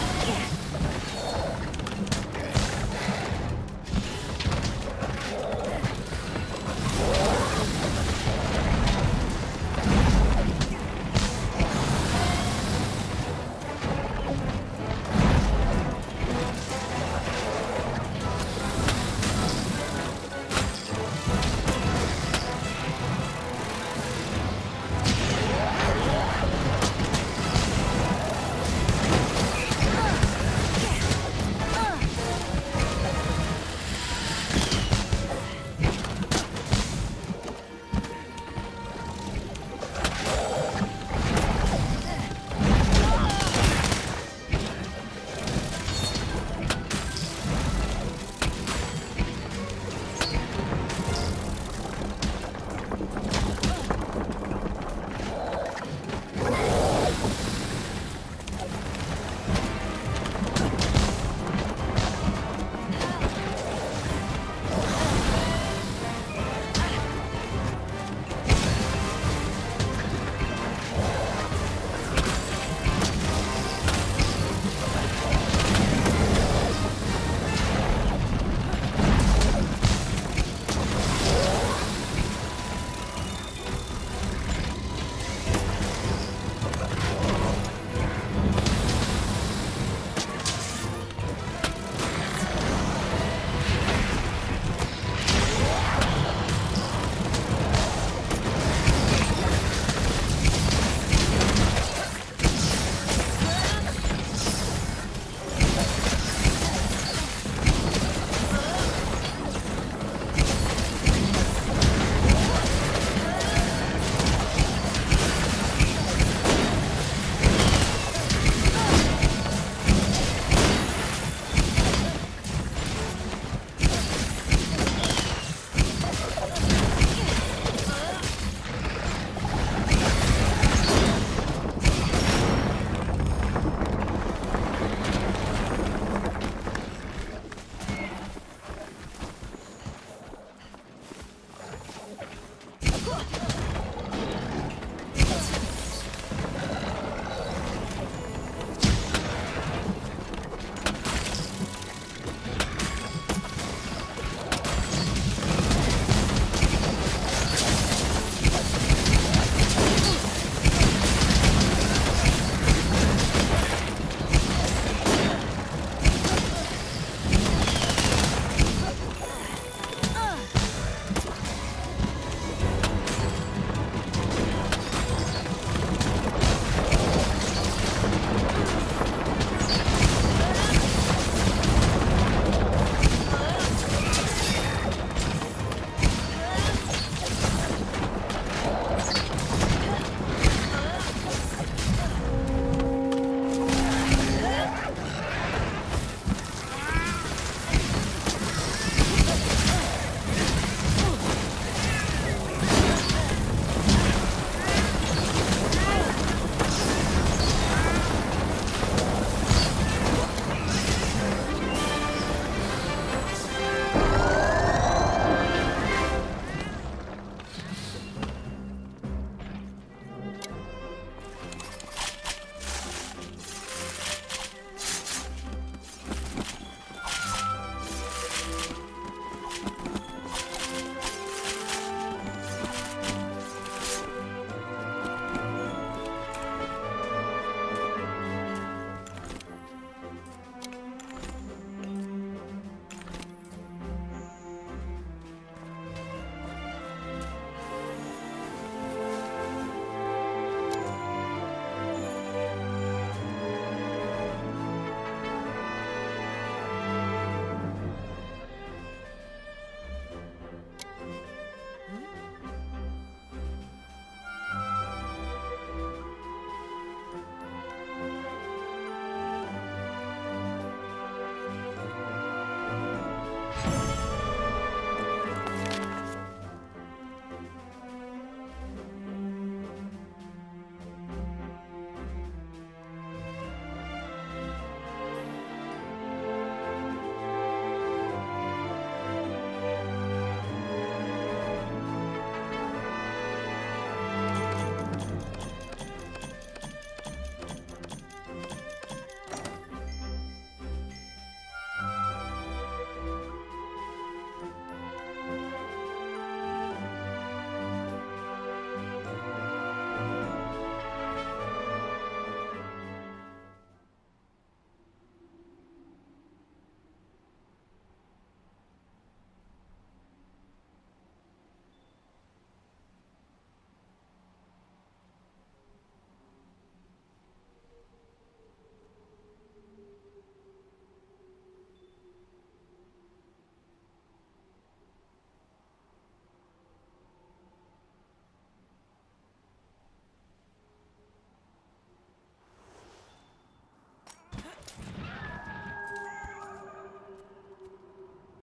Yeah.